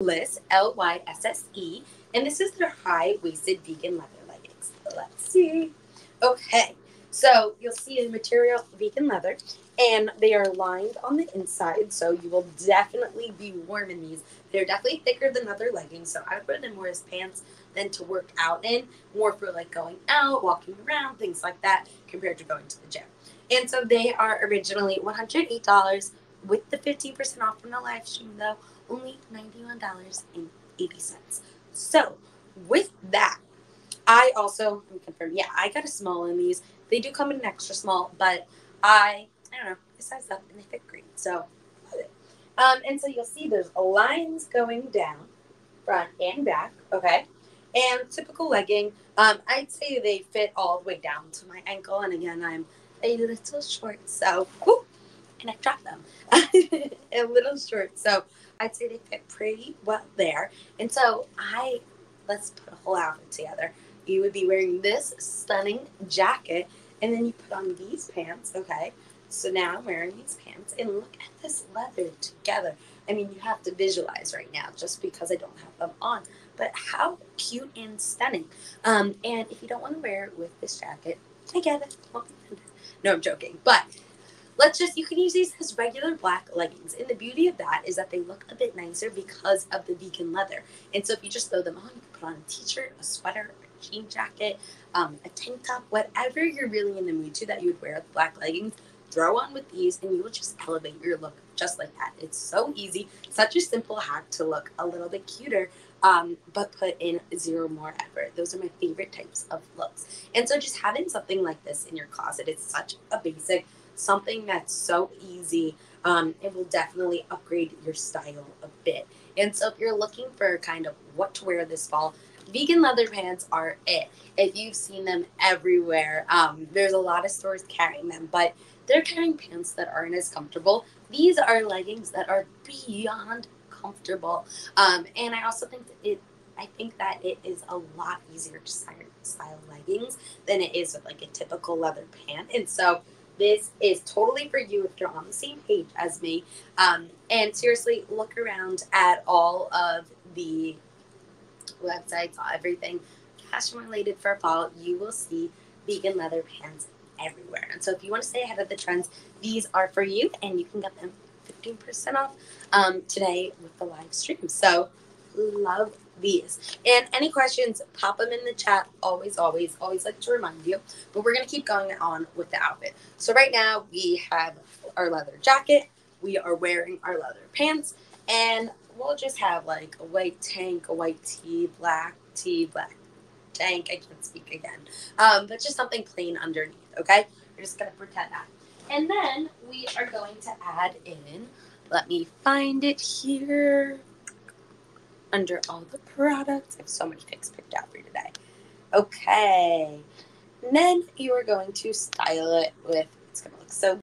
Lysse, L Y S S E, and this is their high waisted vegan leather leggings. Let's see. Okay, so you'll see the material vegan leather, and they are lined on the inside, so you will definitely be warm in these. They're definitely thicker than other leggings, so I would put them more as pants than to work out in, more for like going out, walking around, things like that, compared to going to the gym. And so they are originally $108 with the 15% off from the live stream, though, only $91.80. So, with that, I also confirm, yeah, I got a small in these. They do come in an extra small, but I, I don't know, I sized up and they fit great. So, um, and so you'll see there's lines going down, front and back, okay? And typical legging, um, I'd say they fit all the way down to my ankle. And again, I'm a little short, so, whoop, and I dropped them. a little short, so I'd say they fit pretty well there. And so I, let's put a whole outfit together. You would be wearing this stunning jacket, and then you put on these pants, okay? So now I'm wearing these pants, and look at this leather together. I mean, you have to visualize right now just because I don't have them on. But how cute and stunning. Um, and if you don't want to wear it with this jacket, I get it. No, I'm joking. But let's just, you can use these as regular black leggings. And the beauty of that is that they look a bit nicer because of the vegan leather. And so if you just throw them on, you can put on a t-shirt, a sweater, a jean jacket, um, a tank top, whatever you're really in the mood to that you would wear with black leggings, throw on with these and you will just elevate your look just like that. It's so easy, such a simple hack to look a little bit cuter um, but put in zero more effort. Those are my favorite types of looks. And so just having something like this in your closet, it's such a basic, something that's so easy. Um, it will definitely upgrade your style a bit. And so if you're looking for kind of what to wear this fall, vegan leather pants are it. If you've seen them everywhere, um, there's a lot of stores carrying them, but they're carrying pants that aren't as comfortable. These are leggings that are beyond comfortable. Um, and I also think that it, I think that it is a lot easier to style leggings than it is with like a typical leather pant. And so this is totally for you if you're on the same page as me. Um, and seriously, look around at all of the websites, everything fashion related for fall. You will see vegan leather pants everywhere. And so if you want to stay ahead of the trends, these are for you and you can get them 15% off um, today with the live stream. So love these. And any questions, pop them in the chat. Always, always, always like to remind you. But we're going to keep going on with the outfit. So right now we have our leather jacket. We are wearing our leather pants. And we'll just have like a white tank, a white tee, black tee, black tank. I can't speak again. Um, but just something plain underneath, okay? We're just going to pretend that. And then we are going to add in, let me find it here, under all the products. I have so many pics picked out for you today. Okay. And then you are going to style it with, it's going to look so